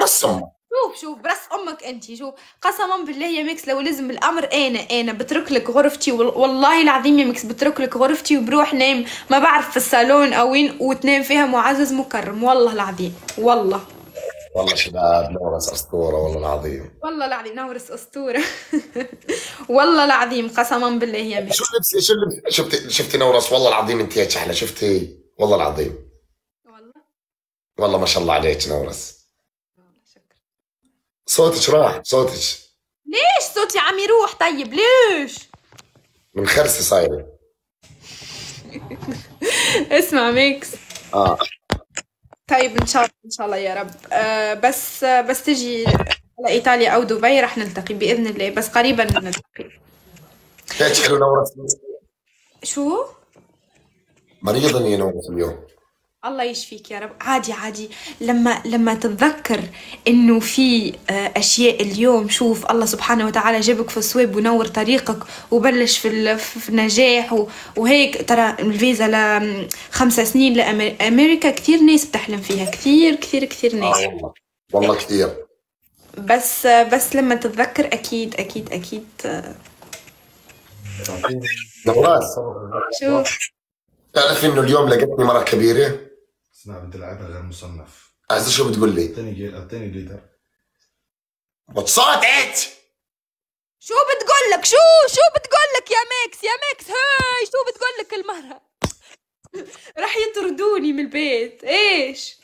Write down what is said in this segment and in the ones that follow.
راس أمك. شوف شوف براس أمك انت. شوف قسما بالله يا ميكس لو لازم الأمر أنا أنا بترك لك غرفتي. وال- والله العظيم يا ميكس بترك لك غرفتي وبروح نام. ما بعرف في الصالون أو وين وتنام فيها معزز مكرم. والله العظيم والله. والله شباب نورس أسطورة والله العظيم. والله العظيم نورس أسطورة. والله العظيم قسما بالله يا ميكس. شو لبسي شو لبسي شفتي شفتي نورس؟ والله العظيم انت يا شحله شفتي؟ والله العظيم. والله. والله ما شاء الله عليك نورس. صوتك راح صوتك. ليش صوتي عم يروح؟ طيب ليش؟ من خرسي صايرة. اسمع ميكس. آه. طيب إن شاء الله إن شاء الله يا رب. آه بس آه بس تجي على إيطاليا أو دبي رح نلتقي بإذن الله بس قريبا نلتقي. هيك حلو شو؟ مريضة يا نورس اليوم. الله يشفيك يا رب. عادي عادي. لما لما تتذكر إنه في آه، أشياء اليوم شوف الله سبحانه وتعالى جابك في الصواب ونور طريقك وبلش في في النجاح وهيك. ترى الفيزا لخمس سنين لامريكا كثير ناس بتحلم فيها. كثير كثير كثير ناس. والله. والله كثير بس بس لما تتذكر أكيد أكيد أكيد آه، نورس شو تعرفي إنه اليوم لقيتني مرة كبيرة؟ اسمع بدي العبها غير مصنف. عايز شو بتقول لي؟ أعطيني جي- أعطيني ليدر بتصوت إيش؟ شو بتقول لك؟ شو شو بتقول لك يا ميكس؟ يا ميكس هاي شو بتقول لك المرة؟ راح يطردوني من البيت. إيش.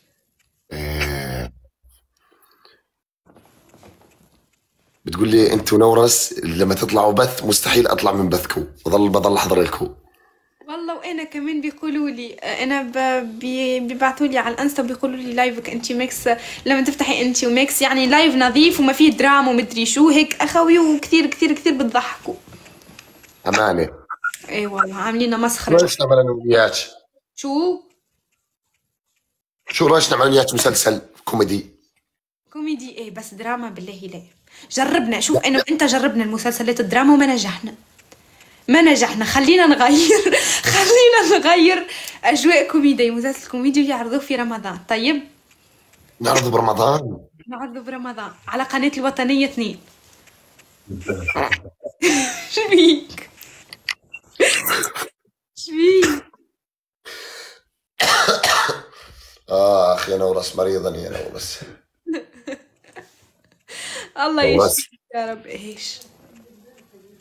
بتقول لي انت ونورس لما تطلعوا بث مستحيل أطلع من بثكم. بضل بضل أحضر لكم. والله وأنا كمان بيقولوا لي أنا. بيبعثوا لي على الإنستا بيقولوا لي live ك انت ميكس لما تفتحي انت وميكس يعني live نظيف وما فيه دراما ومدري شو هيك أخوي وكثير كثير كثير بتضحكوا امانه إي والله عاملين مسخرة ليش نعمل أنا وياك؟ شو شو ليش نعمل وياك مسلسل كوميدي؟ كوميدي إيه بس دراما بالله لا جربنا شوف أنا وانت جربنا المسلسلات الدراما وما نجحنا ما نجحنا. خلينا نغير. خلينا نغير أجواء كوميدي مسلسل كوميدي يعرضوه في رمضان. طيب؟ نعرضه برمضان؟ نعرضه برمضان. على قناة الوطنية اثنين. شو بيك شو بيك اخ يا نورس مريضا يا نورس الله. يشفيك يا رب. إيش؟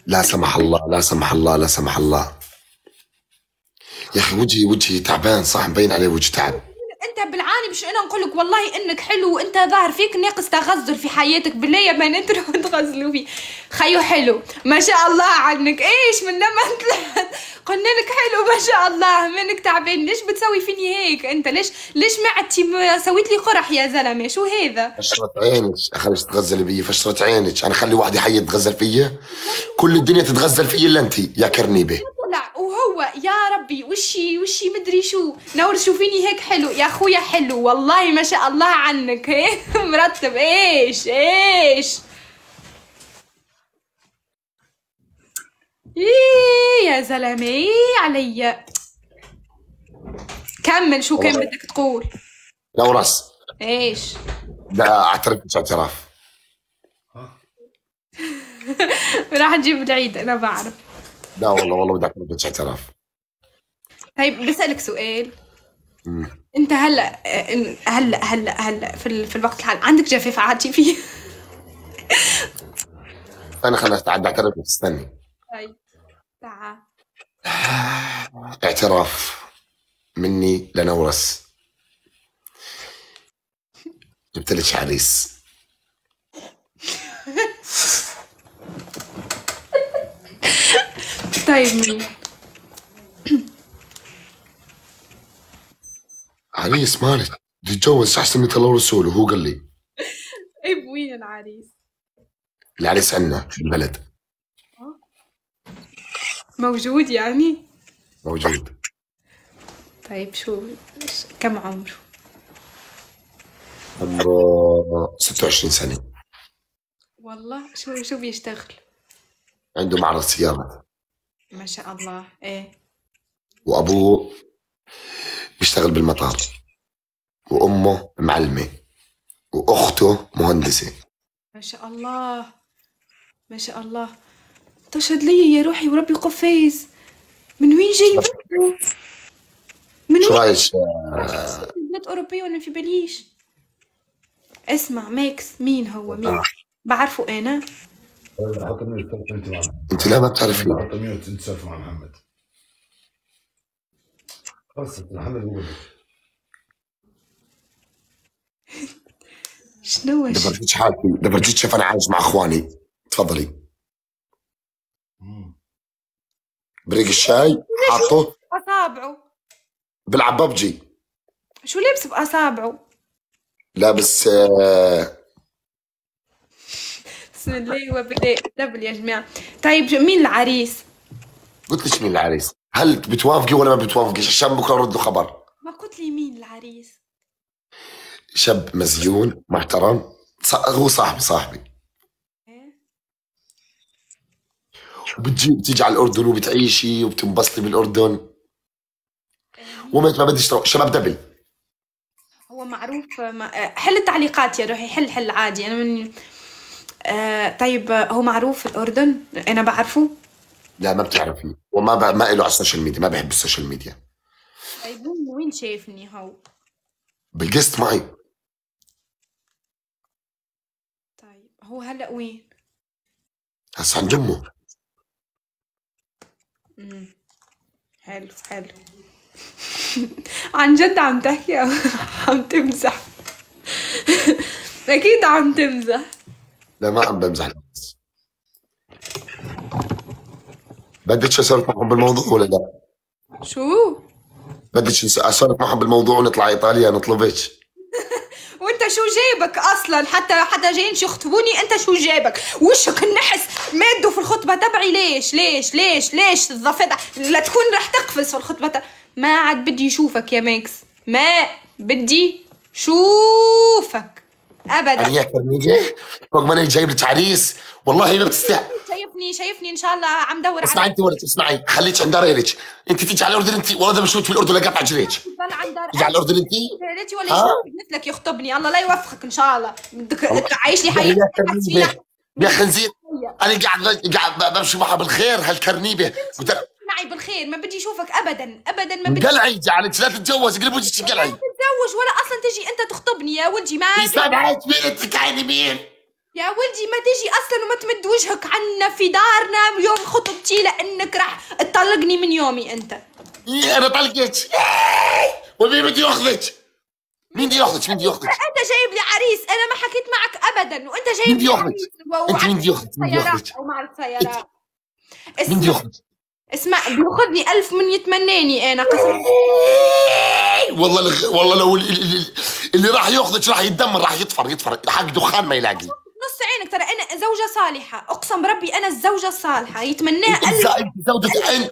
لا سمح الله لا سمح الله لا سمح الله. يا أخي وجهي وجهي تعبان صح مبين عليه وجه تعب. انت بالعاني مش أنا نقول لك والله انك حلو وانت ظاهر فيك ناقص تغزل في حياتك بالله يا بنات تروحوا تغزلوا فيه. خيو حلو. ما شاء الله عنك إيش من لما طلعت قلنا لك حلو ما شاء الله. منك تعبان. ليش بتسوي فيني هيك؟ انت ليش ليش معدتي م- سويت لي قرح يا زلمة؟ شو هذا؟ فشرت عينك. اخليك تتغزلي بي فشرت عينك. أنا خلي واحد حي يتغزل فيا. كل الدنيا تتغزل فيا إلا انت يا كرنيبة. طلع وهو يا ربي وشي وشي مدري شو. نور شوفيني هيك حلو. يا أخويا حلو. والله ما شاء الله عنك. هيك مرتب. إيش إيش. إيه يا زلمة إيه علي. كمل شو كان. بدك تقول. نورس. إيش. بدي أعترف لك اعتراف. راح نجيب العيد أنا بعرف. لا والله والله بدي اعترف طيب بسألك سؤال. مم. أنت هلأ هلأ هلأ هلأ في, في الوقت الحالي عندك جفاف عاطفي أنا اتعدى اعترف لك استني. طيب تعال. اعتراف مني لنورس. جبت لك عريس طيب مين عريس مالك بدي اتجوز احسن من الله ورسوله هو قال لي. طيب وين العريس؟ العريس عندنا في البلد. موجود يعني؟ موجود. طيب شو؟ كم عمره؟ عمره 26 سنة. والله شو شو بيشتغل؟ عنده معرض سيارات ما شاء الله. إيه. وأبوه بيشتغل بالمطار وأمه معلمة وأخته مهندسة. ما شاء الله. ما شاء الله. تشهد لي يا روحي وربي قفاز من وين جايبه من شو وين رأيك؟ بلاد أوروبية وأنا في بليش؟ اسمع ماكس مين هو؟ مين؟ آه. بعرفه أنا؟ حط ميوت أنت لا ما بتعرفي حط ميوت انت سولف مع محمد. خلص محمد بقول لك شنو؟ دبرجيت حالتي دبرجيت شوف أنا عايش مع أخواني. تفضلي. بريق الشاي حاطه. أصابعه. بلعب ببجي. شو لابس بأصابعه لابس آه، بسم الله وبدأ دبل يا جماعة. طيب مين العريس؟ قلت لك مين العريس. هل بتوافقي ولا ما بتوافقيش؟ عشان بكرة له خبر ما قلت لي مين العريس؟ شاب مزيون محترم هو صاحبي صاحبي. إيه؟ وبتجي بتيجي على الأردن وبتعيشي وبتنبسطي بالأردن. ومت ما بديش تروح. شباب دبل. هو معروف ما... حل التعليقات يا روحي. حل حل عادي. أنا من آه طيب هو معروف في الأردن؟ أنا بعرفه. لا ما بتعرفي وما ب... ما له على السوشيال ميديا ما بحب السوشيال ميديا. طيب وين وين شايفني هو؟ بالقسط معي. طيب هو هلا وين؟ هسه عن جمه. مم. حلو حلو. عن جد عم تحكي عم تمزح. أكيد عم تمزح. لا ما عم بمزح بدك اسولف معهم بالموضوع ولا لا؟ شو؟ بدك اسولف معهم بالموضوع ونطلع إيطاليا نطلبك. وأنت شو جايبك أصلا؟ حتى حتى جايين يخطبوني أنت شو جايبك؟ وشك النحس. ماده في الخطبة تبعي. ليش؟ ليش؟ ليش؟ ليش الضفدع؟ لا تكون رح تقفز في الخطبة تبع- ما عاد بدي اشوفك يا ماكس ما بدي شوفك ابدا. يا كرنيجي فوق ما أنا جايب لك عريس والله ما بتستحق شايفني شايفني إن شاء الله عم دور اسمعي على أنت ولا تسمعي خليك عند ريلك أنت تيجي على الأردن أنت والله مشيت في الأردن لقطع دار تيجي على الأردن أنت؟ ريتي ولا مثلك يخطبني. الله لا يوفقك إن شاء الله. بدك تعيش لي كرنيبه يا خنزير. أنا قاعد قاعد بمشي معها بالخير هالكرنيبه معي بالخير ما بدي اشوفك ابدا ابدا ما بدي قلعي جعلك لا تتجوز قلب وجهك قلعي تتزوج ولا أصلا تجي أنت تخطبني يا ولدي ما مين أنت تعيني مين يا ولدي ما تجي أصلا وما تمد وجهك عنا في دارنا. يوم خطبتي لأنك راح تطلقني من يومي أنت. إيه، أنا طلقك ومين بده يأخذك؟ مين بده يأخذك؟ مين بده يأخذك؟ أنت جايب لي عريس أنا ما حكيت معك ابدا. وأنت جايب لي؟ عريس. أنت مين بده يأخذك؟ مين بده سيارات يأخذك؟ أو مع السيارات مين بده اسمع يأخذك؟ اسمع بياخذني ألف من يتمناني أنا قسم والله الغ... والله لو اللي, اللي, اللي راح يأخذك راح يتدمر راح يطفر يطفر. حق دخان ما يلاقي. نص عينك ترى أنا زوجة صالحة. أقسم بربي أنا الزوجة الصالحة يتمناها أنت ألف أنت زوجة انت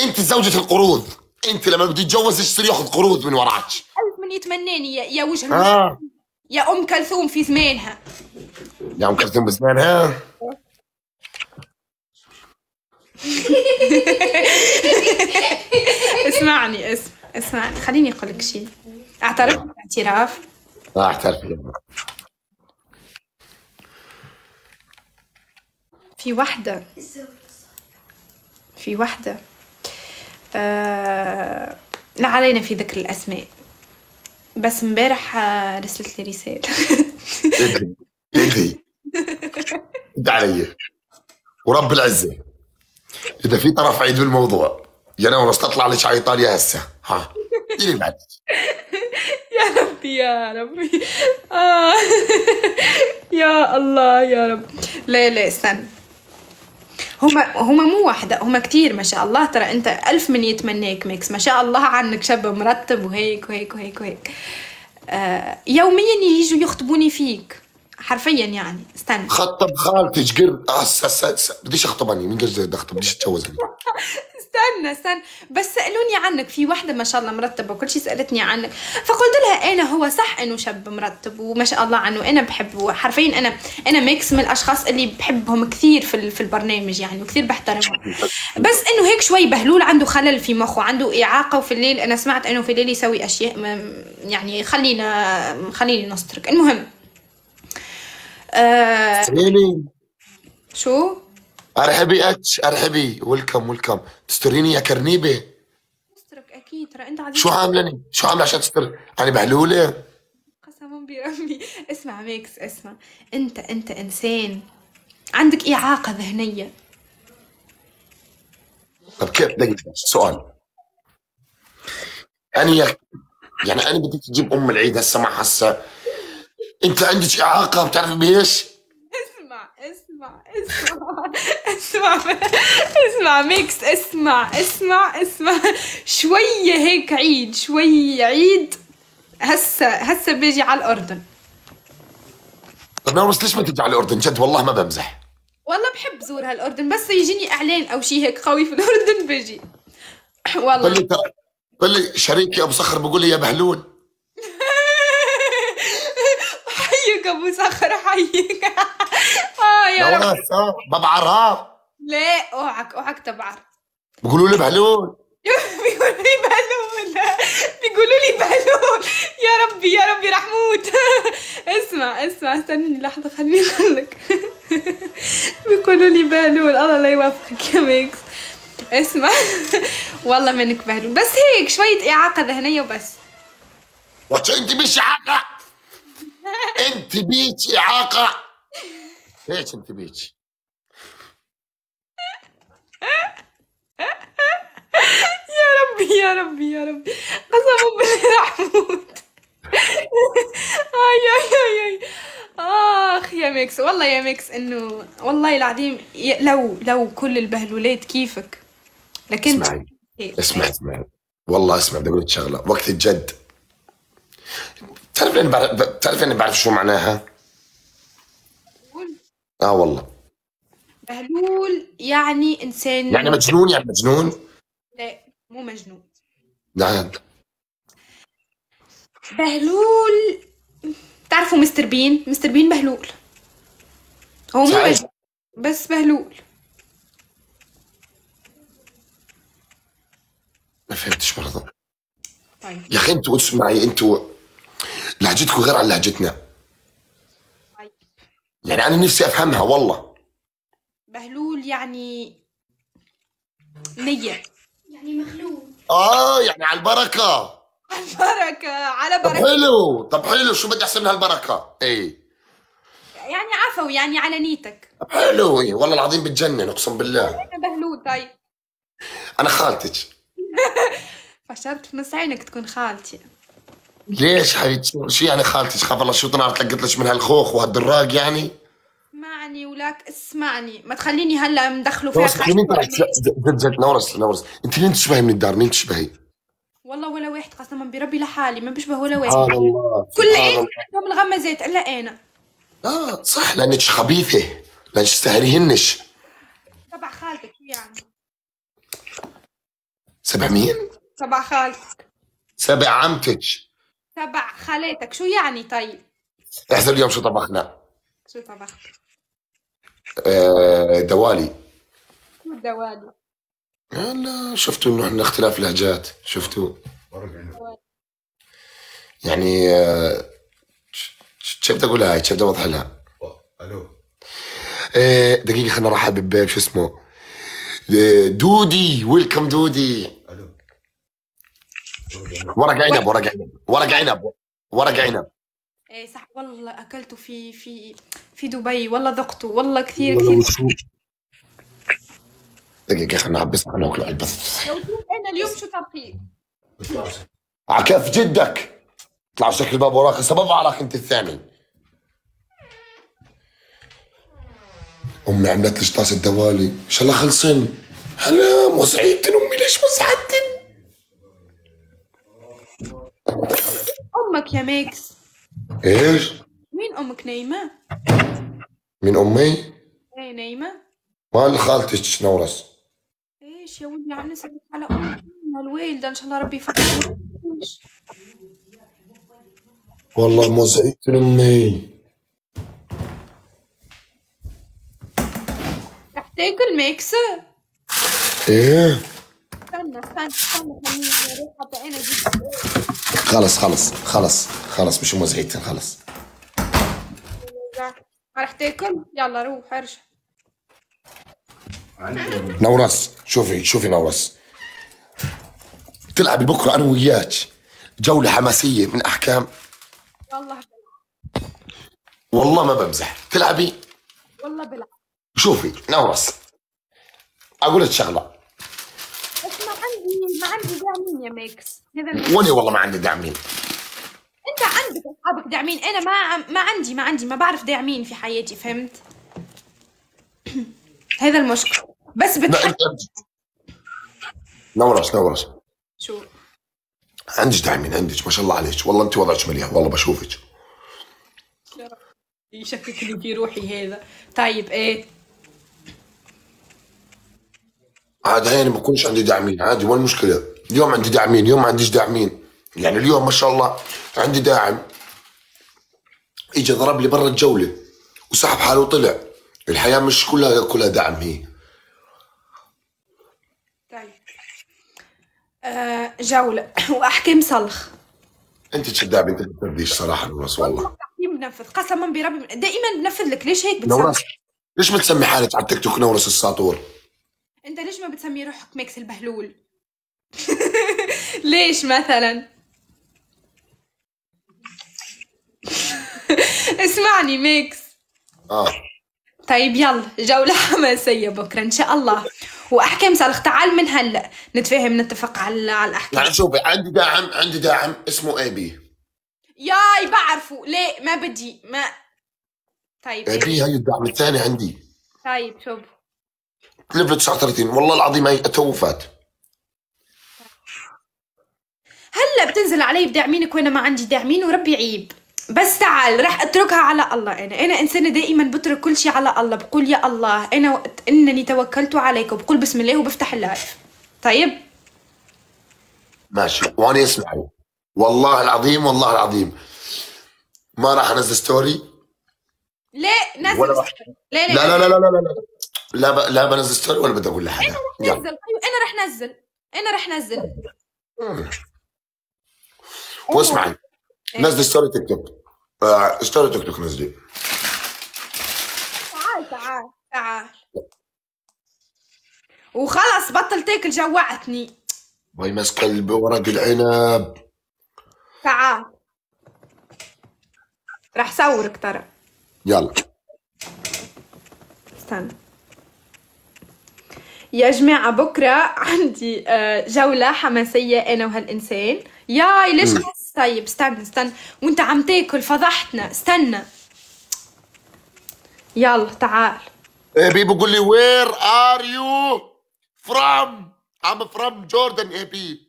أنت زوجة القروض أنت لما بده يتجوز يشتري ياخذ قروض من وراك. ألف من يتمناني. يا, يا وجه. آه. يا أم كلثوم في زمانها يا أم كلثوم بزمان ها اسمعني اسم اسمعني. خليني أقول لك شيء. أعترف باعتراف آه أعترف. في وحدة. في وحدة. آه... لا علينا في ذكر الأسماء. بس امبارح آه، رسلت لي رسالة. ادري ادري ادعي علي. ورب العزة. إذا في طرف عيد بالموضوع يا نورس تطلع لك على ايطاليا هسه. ها ديري بعد. يا ربي يا ربي. آه. يا الله يا رب. لا لا استنى. هما هما مو واحدة هما كتير ما شاء الله. ترى أنت ألف من يتمناك ميكس ما شاء الله عنك شاب مرتب وهيك وهيك وهيك وهيك. آه يوميا يجوا يخطبوني فيك. حرفيا يعني. استنى. خطب هسه هسه هسه بديش أخطبني من قصدي بدي أخطب؟ بديش اتجوزني استنى استنى. بس سألوني عنك في واحدة ما شاء الله مرتبة وكل شيء سألتني عنك. فقلت لها أنا هو صح إنه شاب مرتب وما شاء الله عنه أنا بحبه حرفيا أنا أنا ميكس من الأشخاص اللي بحبهم كثير في في البرنامج يعني وكثير بحترمهم. بس إنه هيك شوي بهلول عنده خلل في مخه عنده إعاقة وفي الليل أنا سمعت إنه في الليل يسوي أشياء ما يعني خلينا خليني نسترك. المهم آه تستريني؟ شو؟ أرحبي أتش أرحبي. welcome welcome تستريني يا كرنيبة. استرك أكيد. ترى أنت عزيز. شو عاملني؟ شو عاملة عشان تستر؟ أنا بهلوله قسما بربي. اسمع ميكس اسمع. أنت أنت إنسان. عندك إعاقة ذهنية. طب كيف؟ دقيقة سؤال. أنا يعني أنا بدك تجيب أم العيد هسه مع هسه انت عندك اعاقة بتعرف بإيش؟ اسمع اسمع اسمع اسمع اسمع ميكس اسمع اسمع اسمع. شوية هيك عيد شوية عيد. هسه هسه بيجي على الأردن. طب نورس ليش ما تجي على الأردن؟ جد والله ما بمزح. والله بحب زور هالأردن بس يجيني إعلان أو شي هيك قوي في الأردن بيجي. والله. لي قل لي شريكي أبو صخر بقول لي يا بهلول. صخر حيك. آه يا رب. آه ببعرها لا أوعك أوعك تبعر. بقولوا لي بهلول. بيقولوا لي بهلول. بيقولوا لي بهلول. يا ربي يا ربي رح موت اسمع اسمع. استني لحظة خليني أقول لك. بيقولوا لي بهلول. الله لا يوفقك يا ميكس. اسمع. والله منك بهلول. بس هيك شوية إعاقة ذهنية وبس. وش أنت مش إعاقة؟ انت بيك اعاقه ليش انت بيك يا ربي يا ربي يا ربي. قسما بالله رح موت آي آي آي آي. آخ يا ميكس والله يا ميكس إنه والله العظيم لو لو كل البهلولات كيفك. لكن اسمعي اسمع اسمع والله اسمع بدي أقول لك شغلة. وقت الجد. تعرف إني بعرف بتعرف إني بعرف شو معناها؟ آه والله. بهلول يعني إنسان يعني مجنون يعني مجنون؟ لا مو مجنون. لا. بهلول. تعرفوا مستر بين؟ مستر بين بهلول. هو مو صحيح. مجنون بس بهلول. ما فهمتش برضه. طيب. يا أخي أنتوا اسمعي أنتوا لهجتكم غير عن لهجتنا. طيب يعني أنا نفسي أفهمها والله. بهلول يعني نية. يعني مخلوق آه يعني على البركة. بركة على طب بركة. حلو طب حلو شو بدي أحسن من هالبركة؟ إيه. يعني عفوي يعني على نيتك. طب حلو إيه. والله العظيم بتجنن أقسم بالله. أنا بهلول طيب. أنا خالتك. فشلت في نص عينك تكون خالتي. ليش حبيبتي؟ شو يعني خالتك؟ خاف الله شو طلعت لقيت لك من هالخوخ وهالدراق يعني؟ اسمعني ولك اسمعني. ما تخليني هلا مدخله فيها جد نورس نورس. أنت مين تشبهي من الدار؟ مين تشبهي؟ والله ولا واحد قسما بربي لحالي ما بيشبه ولا سبحان واحد الله كل سبحان الله. عندهم الغمزات إلا أنا. آه صح لأنك خبيثة. لأنك تستهريهنش تبع خالتك شو يعني؟ سبع مين؟ تبع خالتك. سبع عمتك. تبع خالتك شو يعني طيب؟ احذر اليوم شو طبخنا. شو طبخت؟ آه دوالي. شو الدوالي؟ لا شفتوا إنه إحنا اختلاف لهجات. شفتوا؟ يعني آه، ش- ش- كيف بدي اقولها هاي؟ كيف بدي أوضح لها؟ ألو. آه، دقيقة خلينا نرحب ببيب شو اسمه؟ آه، دودي. ويلكم دودي. ورق عنب ورق عنب ورق عنب ورق عنب. إيه صح. والله أكلته في في في دبي. والله ذقته. والله كثير والله كثير. دقيقة خلينا نعبس أنا لو شوف أنا اليوم شو على كيف جدك. اطلع شكل الباب وراك. هسه ببعرك أنت الثاني. أمي عملت لي طاسه دوالي. إن شاء الله خلصن هلا مزعجتن أمي ليش مزعجتن أمك يا ميكس؟ إيش؟ مين أمك نايمة؟ من أمي؟ إيه نايمة؟ مال خالتك نورس إيش يا ولدي عم نسألك على أمك. الويل ده إن شاء الله ربي يفكر والله مزعجتن أمي. رح تاكل ميكس؟ إيه. استنى استنى استنى خليني أروح حتى أنا أجيب. خلص خلص خلص خلص مش مزعجتن خلص ما رح تاكل يلا روح ارجع. نورس شوفي شوفي نورس تلعبي بكرة أنا وياك. جولة حماسية من أحكام. والله والله ما بمزح. تلعبي؟ والله بلعب. شوفي نورس أقول لك شغلة بس ما عندي ما عندي داعمين يا ميكس. هذا. وأنا والله ما عندي داعمين أنت عندك أصحابك داعمين أنا ما ما عندي ما عندي ما بعرف داعمين في حياتي فهمت؟ هذا المشكل بس بتحب نورس نورس. شو؟ عندك داعمين عندك. ما شاء الله عليك. والله أنت وضعك مليح. والله بشوفك. يشككني في روحي هذا. طيب إيه. عاد هيني ما بكونش عندي داعمين عادي وين المشكلة؟ اليوم عندي داعمين اليوم ما عنديش داعمين. يعني اليوم ما شاء الله عندي داعم. اجى ضرب لي برا الجولة وسحب حاله وطلع. الحياة مش كلها كلها دعم هي. طيب. آه جولة. وأحكام صلخ أنت تشدابي انت ما بترديش صراحة نورس والله. تحكيم بنفذ قسما بربي دائما بنفذ لك. ليش هيك نورس بتسمي ليش بتسمي حالك على التيك توك نورس الساطور؟ أنت ليش ما بتسمي روحك ميكس البهلول؟ ليش مثلا؟ اسمعني ميكس. آه. طيب يلا جولة حماسية بكرة إن شاء الله. وأحكام صلخ تعال من هلأ. نتفاهم نتفق على على الأحكام. يعني شوفي عندي داعم عندي داعم اسمه اي بي ياي بعرفه. ليه؟ ما بدي ما. طيب اي بي هي الدعم الثاني عندي. طيب شوف. level 39 والله العظيم هي توفات هلا بتنزل علي بداعمينك وأنا ما عندي داعمين وربي عيب. بس تعال رح أتركها على الله. أنا أنا إنسانة دائما بترك كل شيء على الله. بقول يا الله أنا وقت إنني توكلت عليك وبقول بسم الله وبفتح ال live. طيب؟ ماشي. وأنا اسمعوا والله العظيم والله العظيم. ما راح أنزل story ليه نزل ولا راح. ليه ليه لا لا لا. لا لا لا لا ب... لا بنزل story ولا بدي أقول لحدا. يلا. نزل طيب أنا رح نزل أنا رح نزل واسمعي نزل story تيك توك. آه story تيك توك نزلي تعال تعال تعال. وخلص بطل تاكل جوعتني. وهي ماسكه الب- ورق العنب تعال. رح صورك ترى. يلا. استنى. يا جماعة بكرة عندي آه، جولة حماسية أنا وهالإنسان. ياي ليش طيب استنى استنى. وانت عم تاكل فضحتنا. استنى. يلا تعال. اي بي بقول لي where are you from I'm from Jordan اي بي.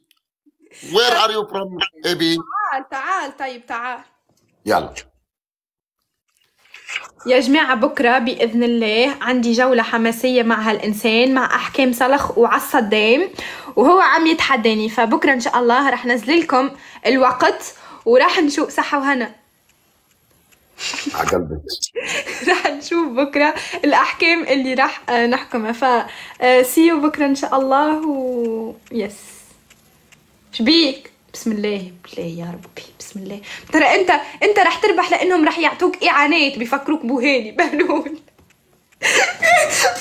where are you from اي بي؟ تعال تعال طيب تعال. يلا. يا جماعة بكرة بإذن الله عندي جولة حماسية مع هالإنسان مع أحكام صلخ وعالصدام وهو عم يتحداني. فبكرة إن شاء الله رح نزل لكم الوقت وراح نشوف صحة وهنا. رح نشوف بكرة الأحكام اللي رح آه، نحكمها. ف آه، سيو بكرة إن شاء الله و يس شبيك. بسم الله بالله يا ربي بسم الله. ترى انت انت رح تربح لأنهم رح يعطوك إعانات بيفكروك بوهاني بهلول.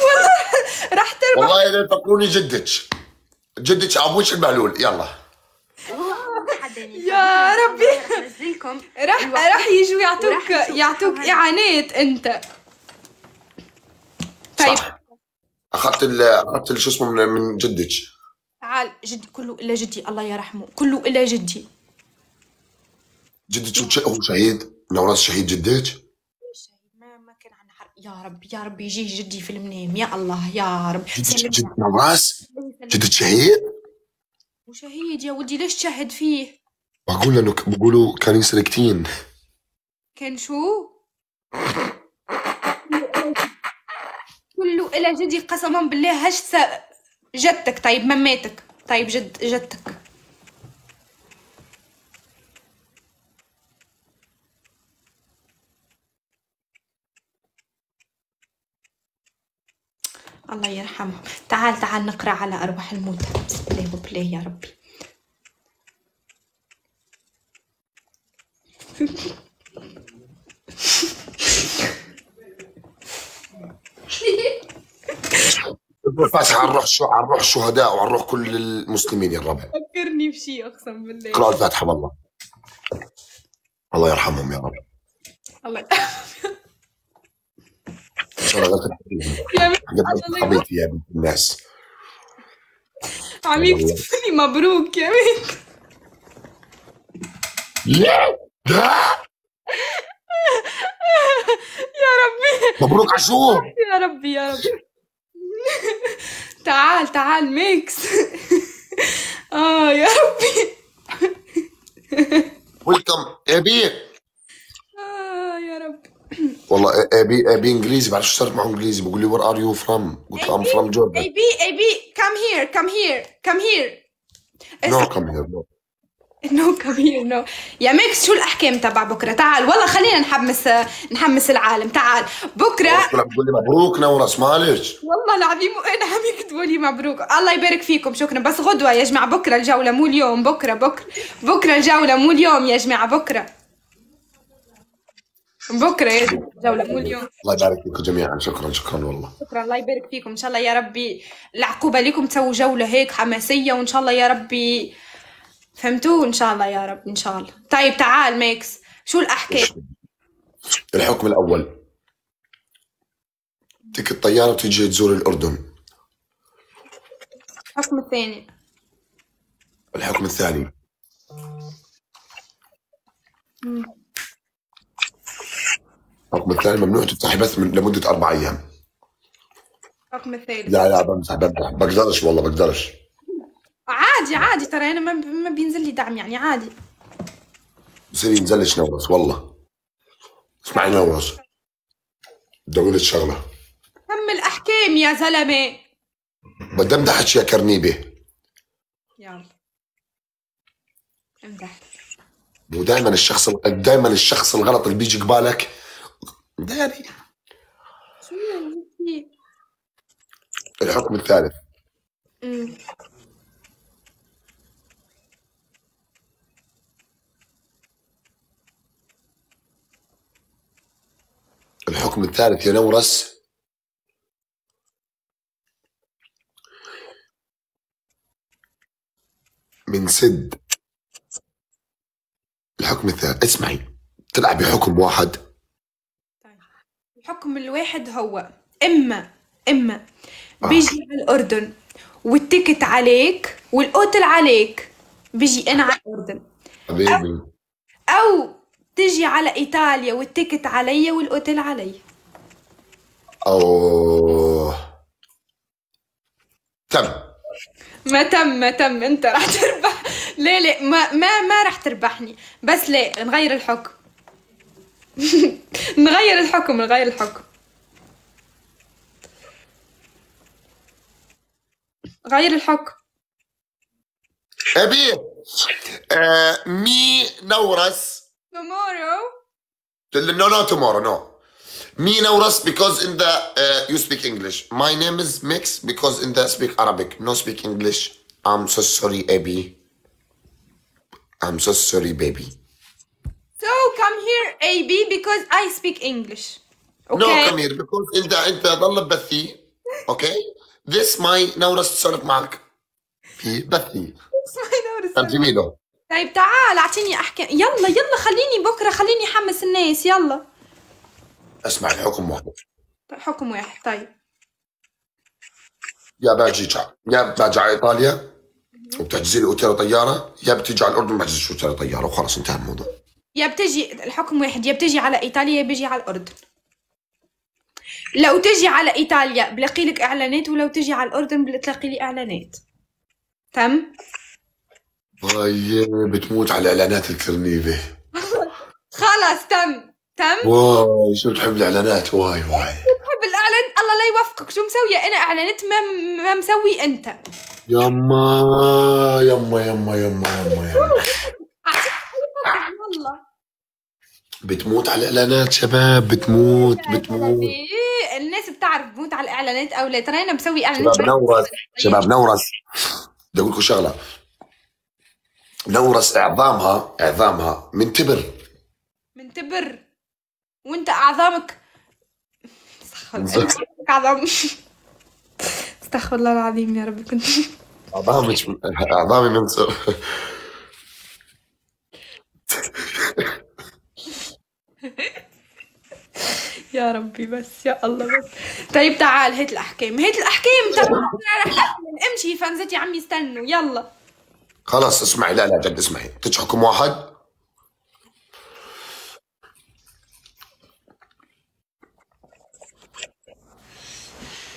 والله رح تربح. والله إذا تفكروني جدك. جدك ابوش المعلول. يلا. يا ربي. رح رح يجوا يعطوك يعطوك. إعانات أنت. طيب. صح. أخذت ال أخذت شو اسمه من, من جدك. تعال جدي كله إلا جدي الله يرحمه كله إلا جدي. جدك هو شهيد؟ نوراس شهيد جدك؟ ما ما كان عنا حرب. يا رب يا رب يجيه جدي في المنام. يا الله يا رب. جدك نوراس جدك شهيد؟ وشهيد يا ودي ليش تشهد فيه؟ بقول انه بقولوا كانوا يسرقتين كان شو؟ كله إلى جدي قسما بالله هش جدتك طيب مماتك. طيب جد جدتك الله يرحمه. تعال تعال نقرأ على أرواح الموتى. الله وبالله يا ربي. الفاتحة على روح شو على روح الشهداء وعلى روح كل المسلمين يا الربع فكرني بشي أقسم بالله. اقرأوا الفاتحة والله الله يرحمهم يا رب. الله شغلت يا بنت يا الناس. عم يكتبوا لي مبروك يا بنت. لا لا. يا ربي. مبروك على شو يا ربي يا ربي. تعال تعال ميكس آه يا ربي. welcome ابي آه يا ربي والله ابي ابي إنجليزي. بعرف شو صرت معه إنجليزي. بقول لي where are you from قلت له I'm from Jordan اي بي اي بي come here come here come here no come here no no come here no يا ميكس شو الأحكام تبع بكرة؟ تعال والله خلينا نحمس نحمس العالم. تعال بكره بتقول لي مبروك نورس معلش والله العظيم وأنا عم يكتبوا لي مبروك. الله يبارك فيكم شكرا. بس غدوة يا جماعة بكرة الجولة مو اليوم. بكرة بكره بكرة الجولة مو اليوم يا جماعة بكرة. بكرة يا الجوله مو اليوم. الله يبارك فيكم جميعا. شكرا شكرا والله. شكرا الله يبارك فيكم. إن شاء الله يا ربي العقوبة لكم تسووا جولة هيك حماسية وإن شاء الله يا ربي فهمتوا إن شاء الله يا رب إن شاء الله. طيب تعال ميكس. شو الاحكام الحكم الأول. تكت طياره وتيجي تزور الأردن. الحكم الثاني. الحكم الثاني. الحكم الثاني ممنوع تفتحي بث من لمدة أربع أيام. الحكم الثالث. لا لا بمزح بمزح. بقدرش والله بقدرش. عادي عادي ترى أنا ما ما بينزل لي دعم يعني عادي. بصير ينزلش نورس والله. اسمعي نورس بدي أقول لك شغلة. كم الأحكام يا زلمة؟ بدي أمدحك يا كرنيبة. يلا. امدح. ودائما الشخص دائما الشخص الغلط اللي بيجي قبالك. داري. شو يعني؟ الحكم الثالث. الحكم الثالث يا نورس من سد. الحكم الثالث. اسمعي. تلعب بحكم واحد. طيب. الحكم الواحد هو إما إما بيجي على الأردن وال ticket عليك والأوتل عليك بيجي أنا على الأردن. حبيبي. أو تجي على إيطاليا وال ticket علي والأوتيل علي. اوه تم. ما تم ما تم. أنت راح تربح. ليه ليه؟ ما ما ما راح تربحني. بس ليه؟ نغير الحكم. نغير الحكم نغير الحكم. غير الحكم. أبي آه مي نورس. tomorrow No, no, tomorrow, no. Me Nauras because in the uh, you speak English. My name is Mix because in the speak Arabic. No speak English. I'm so sorry, Abby. I'm so sorry, baby. so come here AB because I speak English No, okay come here because انت انت ضل بثي. Okay? This my Nauras تصرف معك. في بثي. فهمتي ميدو؟ طيب تعال أعطيني أحكي. يلا يلا خليني بكرة خليني أحمس الناس. يلا. اسمع الحكم واحد. حكم واحد. طيب. يا باجي جا. يا باجي على إيطاليا. وبتحجزي لي أوتيل وطياره يا بتيجي على الأردن بحجز أوتيل وطياره وخلاص انتهى الموضوع. يا بتجي الحكم واحد. يا بتجي على إيطاليا يا بيجي على الأردن. لو تجي على إيطاليا بلاقي لك إعلانات. ولو تجي على الأردن بتلاقي لي إعلانات. تم هاي بتموت على إعلانات الكرنيفة. خلاص تم تم. واي شو بتحب الإعلانات؟ واي واي. بحب الإعلان؟ الله لا يوفقك. شو مسويه أنا إعلانات ما ما مسوي أنت. يما يما يما يما يما يما. والله. بتموت على الاعلانات شباب بتموت بتموت. إيه، الناس بتعرف بموت على الاعلانات أو لا ترى أنا مسوي إعلانات شباب نورس شباب نورس. بدي أقول لكم شغلة. نورس إعظامها إعظامها من تبر. من تبر. وأنت أعظامك. أعظام. استغفر الله العظيم يا رب. كنت أعظامك أعظامي من صر يا ربي بس يا الله بس. طيب تعال هات الأحكام هات الأحكام. تعال. امشي فانزتي عمي استنوا. يلا. خلاص اسمعي. لا لا جد اسمعي. بدك حكم واحد؟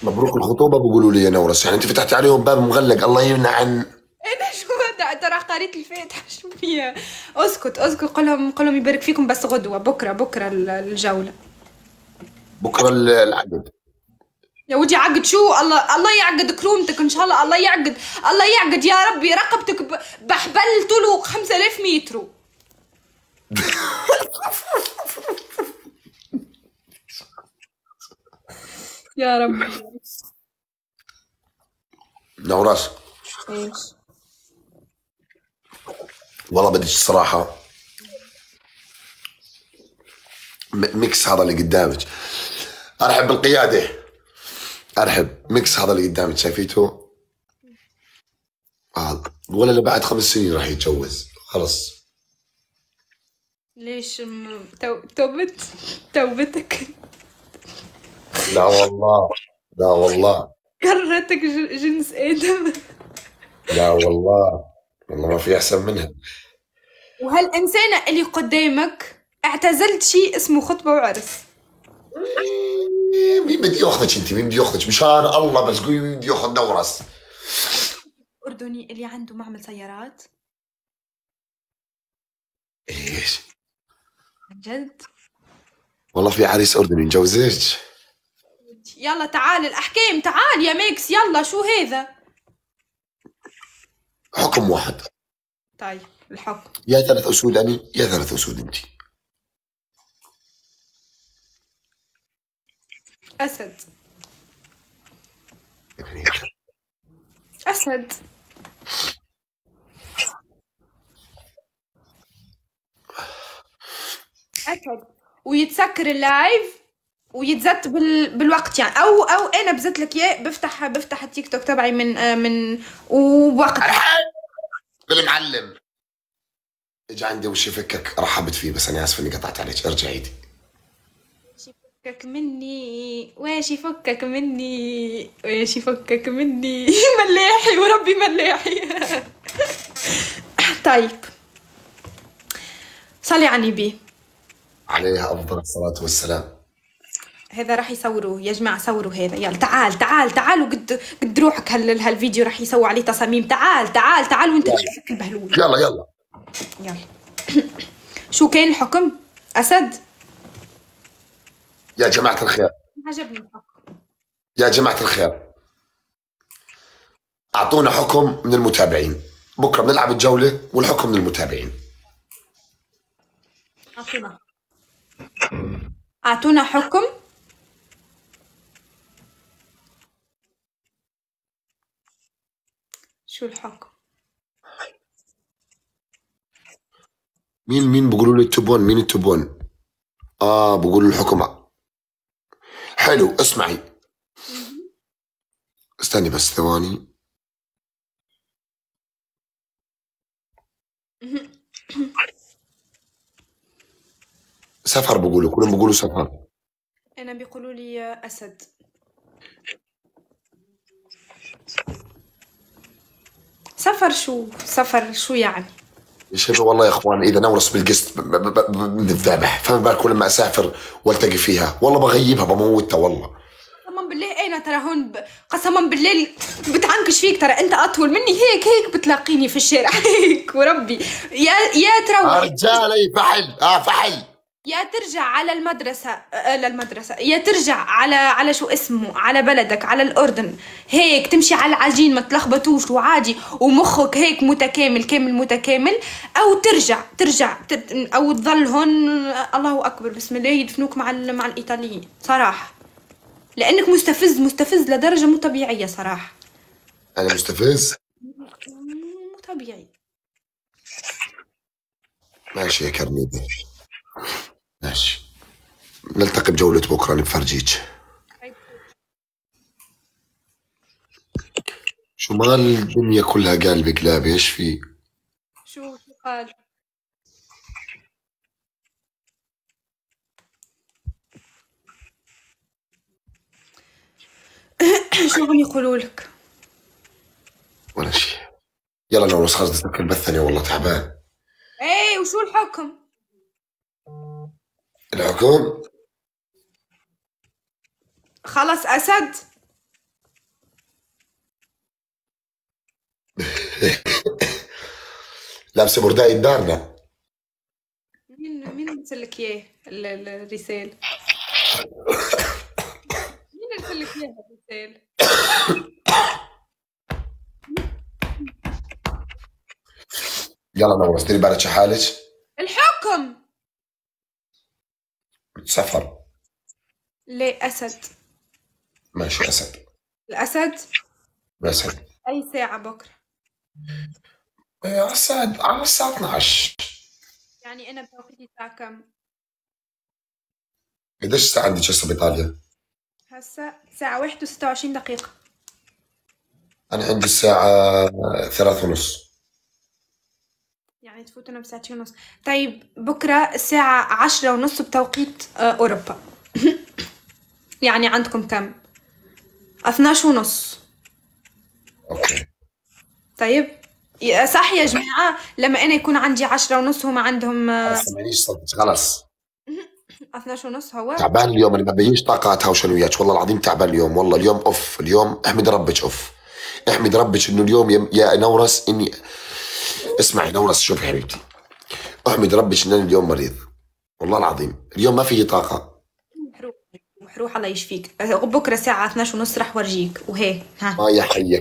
مبروك الخطوبة بيقولوا لي يا نورس. يعني انت فتحتي عليهم باب مغلق. الله يمنع عن أنا شو هذا ترى قريت الفاتحة. شو فيها؟ أسكت أسكت. قلهم قلهم يبارك فيكم بس غدوة. بكرة بكرة ال- الجولة. بكرة ال- العقد يا ودي عقد شو؟ الله الله يعقد كرومتك إن شاء الله. الله يعقد الله يعقد يا ربي. رقبتك بحبل طوله 5000 متر. يا ربي نورس إيش؟ والله بدك الصراحه م- ميكس هذا اللي قدامك. ارحب بالقياده أرحب. ميكس هذا اللي قدامك شايفيته هذا. ولا اللي بعد خمس سنين راح يتجوز. خلص. ليش م- تو... توبت توبتك؟ لا والله. لا والله. كرتك ج- جنس آدم. لا والله. والله ما في أحسن منها. وهالإنسانة اللي قدامك اعتزلت شيء اسمه خطبة وعرس؟ مين بده ياخذك انت مين بده ياخذك. مشان الله بس قولي مين بده ياخذ نورس أردني اللي عنده معمل سيارات. إيش؟ عن جد؟ والله في عريس أردني نجوزك يلا تعال الأحكام تعال يا ميكس يلا شو هذا؟ حكم واحد. طيب الحكم. يا ثلاث أسود أنا يا ثلاث أسود أنت. أسد. أسد. أسد. ويتسكر اللايف ويتزت بال... بالوقت يعني. أو أو أنا بزت لك إياه بفتح بفتح التيك توك تبعي من آه، من وبوقت بالمعلم. اجى عندي وش يفكك رحبت فيه بس أنا آسف إني قطعت عليك. ارجع عيدي يفكك مني. واش يفكك مني. واش يفكك مني. ملاحي وربي ملاحي. طيب. صلي على النبي. عليها أفضل الصلاة والسلام. هذا راح يصوروه يا جماعة صوروا هذا. يلا تعال تعال تعال وقد قد روحك هال هالفيديو راح يسووا عليه تصاميم. تعال تعال تعال وانت تشوفك البهلول يلا يلا. يلا. شو كان الحكم؟ أسد؟ يا جماعة الخير. عجبني يا جماعة الخير. أعطونا حكم من المتابعين. بكرة بنلعب الجولة والحكم من المتابعين. أعطونا. أعطونا حكم. شو الحكم؟ مين مين بيقولوا لي التبون مين التبون آه بقولوا الحكم. حلو اسمعي. استني بس ثواني. سفر بقولوا كلهم بيقولوا سفر؟ أنا بيقولوا لي أسد. سفر شو؟ سفر شو يعني؟ شوفوا والله يا اخوان إذا نورس بالقسط بنذبح فما بالكم لما أسافر والتقي فيها؟ والله بغيبها بموتها والله. قسما بالله أنا ترى هون؟ ب... قسما بالله بتعنكش فيك ترى. أنت أطول مني هيك هيك بتلاقيني في الشارع. هيك وربي. يا يا يا تروح رجال فحل آه فحل. يا ترجع على المدرسة آه، للمدرسة. يا ترجع على على شو اسمه على بلدك على الأردن. هيك تمشي على العجين ما تلخبطوش وعادي. ومخك هيك متكامل كامل متكامل. أو ترجع ترجع تر... أو تظل هون آه، الله أكبر بسم الله يدفنوك مع. مع الإيطاليين. صراحة. لأنك مستفز مستفز لدرجة مو طبيعية صراحة. أنا مستفز؟ مو طبيعي. ماشي يا كرنيدي ماشي. نلتقي بجولة بكرة نفرجيك شو مال الدنيا كلها قلبي قلابي إيش في؟ شو شو قال شو عم يقولوا لك ولا شيء. يلا نورس خلص تسكر البث ثانية والله تعبان. إيه وشو الحكم؟ الحكم. خلص أسد. لابسه برداء دارنا مين مين ارسل لك إياه؟ ال- ال- الرسالة مين ارسل لك اياها الرسالة يلا نورس ديري بالك حالك الحكم. سفر. ليه اسد ماشي أسد. الأسد؟ اسد أي ساعة بكرة؟ على الساعة على الساعة 12 يعني أنا بتوقيتي الساعة كم؟ قديش الساعة عندك هسه بإيطاليا؟ هسا ساعة واحد وستة وعشرين دقيقة. أنا عندي الساعة ثلاث ونص. يعني تفوتنا بساعتين ونص. طيب بكرة الساعة عشرة ونص بتوقيت آه، أوروبا. يعني عندكم كم؟ 12 ونص. okay. طيب صح يا جماعة؟ لما أنا يكون عندي عشرة ونص هم عندهم آه، خلاص. 12 ونص هو؟ تعبان اليوم أنا ما ببينش طاقات هاوشن وياك والله العظيم تعبان اليوم والله اليوم off اليوم أحمد ربك off. أحمد ربك إنه اليوم يا, نورس إني اسمعي نورس شوفي حبيبتي. احمد ربك إن أنا اليوم مريض. والله العظيم اليوم ما في طاقة. روح الله يشفيك. بكرة الساعة 12 ونص راح ورجيك. وهي ها. ما يا حي يا